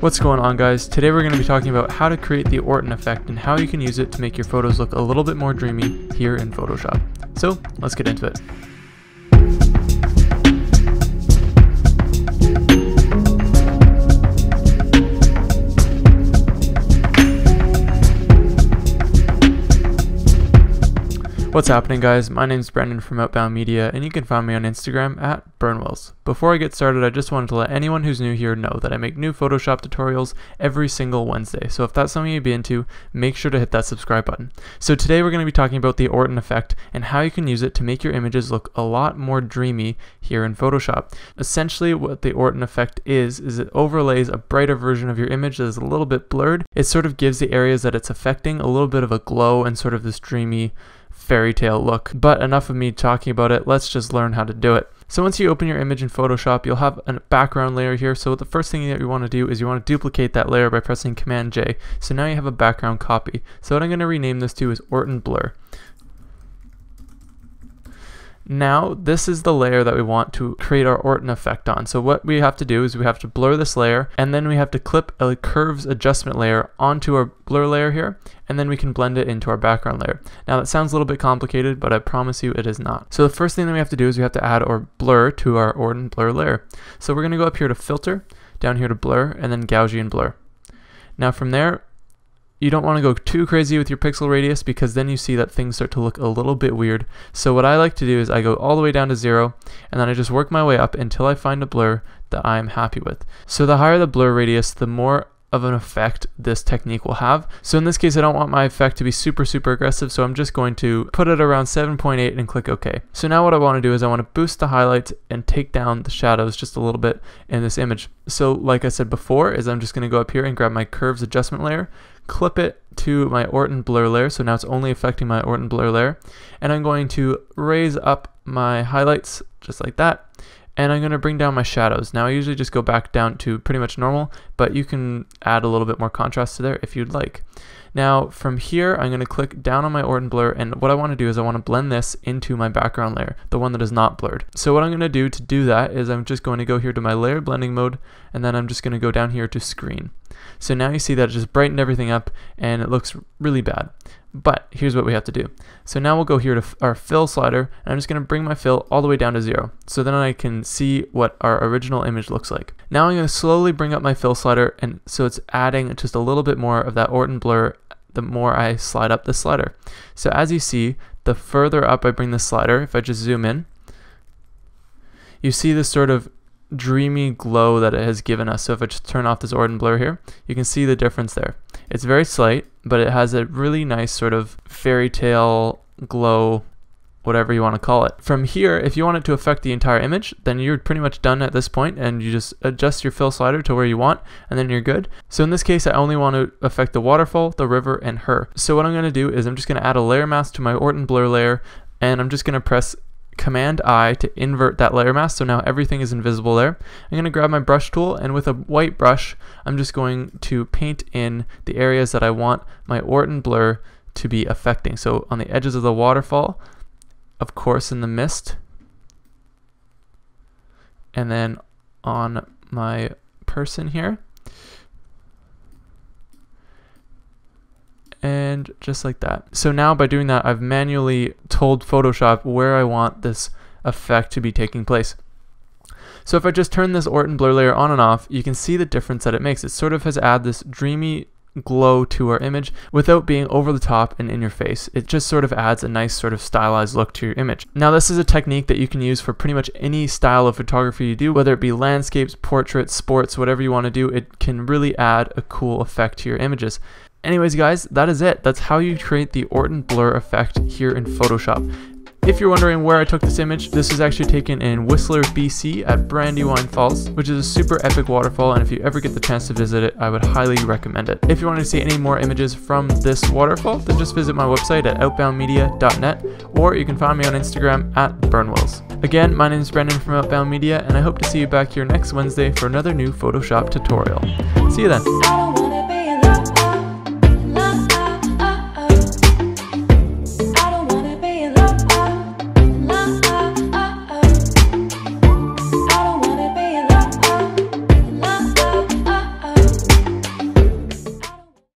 What's going on guys? Today we're going to be talking about how to create the Orton effect and how you can use it to make your photos look a little bit more dreamy here in Photoshop. So let's get into it. What's happening guys? My name is Brendan from Outbound Media and you can find me on Instagram at brnwills. Before I get started I just wanted to let anyone who's new here know that I make new Photoshop tutorials every single Wednesday so if that's something you'd be into make sure to hit that subscribe button. So today we're going to be talking about the Orton effect and how you can use it to make your images look a lot more dreamy here in Photoshop. Essentially what the Orton effect is is it overlays a brighter version of your image that is a little bit blurred. It sort of gives the areas that it's affecting a little bit of a glow and sort of this dreamy fairy tale look. But enough of me talking about it, let's just learn how to do it. So once you open your image in Photoshop, you'll have a background layer here. So the first thing that you want to do is you want to duplicate that layer by pressing Command J. So now you have a background copy. So what I'm going to rename this to is Orton Blur. Now, this is the layer that we want to create our Orton effect on. So what we have to do is we have to blur this layer, and then we have to clip a curves adjustment layer onto our blur layer here, and then we can blend it into our background layer. Now that sounds a little bit complicated, but I promise you it is not. So the first thing that we have to do is we have to add our blur to our Orton blur layer. So we're gonna go up here to filter, down here to blur, and then Gaussian blur. Now from there, you don't want to go too crazy with your pixel radius because then you see that things start to look a little bit weird. So what I like to do is I go all the way down to zero and then I just work my way up until I find a blur that I'm happy with. So the higher the blur radius, the more of an effect this technique will have. So in this case, I don't want my effect to be super, super aggressive, so I'm just going to put it around 7.8 and click OK. So now what I want to do is I want to boost the highlights and take down the shadows just a little bit in this image. So like I said before, is I'm just going to go up here and grab my curves adjustment layer, clip it to my Orton blur layer, so now it's only affecting my Orton blur layer, and I'm going to raise up my highlights just like that, and I'm going to bring down my shadows. Now I usually just go back down to pretty much normal, but you can add a little bit more contrast to there if you'd like. Now from here, I'm going to click down on my Orton blur and what I want to do is I want to blend this into my background layer, the one that is not blurred. So what I'm going to do to do that is I'm just going to go here to my layer blending mode and then I'm just going to go down here to screen. So now you see that it just brightened everything up and it looks really bad. But here's what we have to do. So now we'll go here to our fill slider and I'm just going to bring my fill all the way down to zero. So then I can see what our original image looks like. Now I'm going to slowly bring up my fill slider and so it's adding just a little bit more of that Orton blur the more I slide up the slider. So as you see, the further up I bring the slider, if I just zoom in, you see this sort of dreamy glow that it has given us. So if I just turn off this Orton blur here, you can see the difference there. It's very slight, but it has a really nice sort of fairy tale glow whatever you want to call it. From here, if you want it to affect the entire image, then you're pretty much done at this point and you just adjust your fill slider to where you want and then you're good. So in this case, I only want to affect the waterfall, the river, and her. So what I'm going to do is I'm just going to add a layer mask to my Orton blur layer and I'm just going to press Command I to invert that layer mask so now everything is invisible there. I'm going to grab my brush tool and with a white brush I'm just going to paint in the areas that I want my Orton blur to be affecting. So on the edges of the waterfall, of course in the mist, and then on my person here. And just like that. So now by doing that, I've manually told Photoshop where I want this effect to be taking place. So if I just turn this Orton blur layer on and off, you can see the difference that it makes. It sort of has added this dreamy glow to our image without being over the top and in your face. It just sort of adds a nice sort of stylized look to your image. Now this is a technique that you can use for pretty much any style of photography you do, whether it be landscapes, portraits, sports, whatever you want to do, it can really add a cool effect to your images. Anyways guys, that is it. That's how you create the Orton blur effect here in Photoshop. If you're wondering where I took this image, this was actually taken in Whistler, BC at Brandywine Falls, which is a super epic waterfall and if you ever get the chance to visit it, I would highly recommend it. If you want to see any more images from this waterfall, then just visit my website at outboundmedia.net or you can find me on Instagram at brnwills. Again, my name is Brendan from Outbound Media and I hope to see you back here next Wednesday for another new Photoshop tutorial. See you then!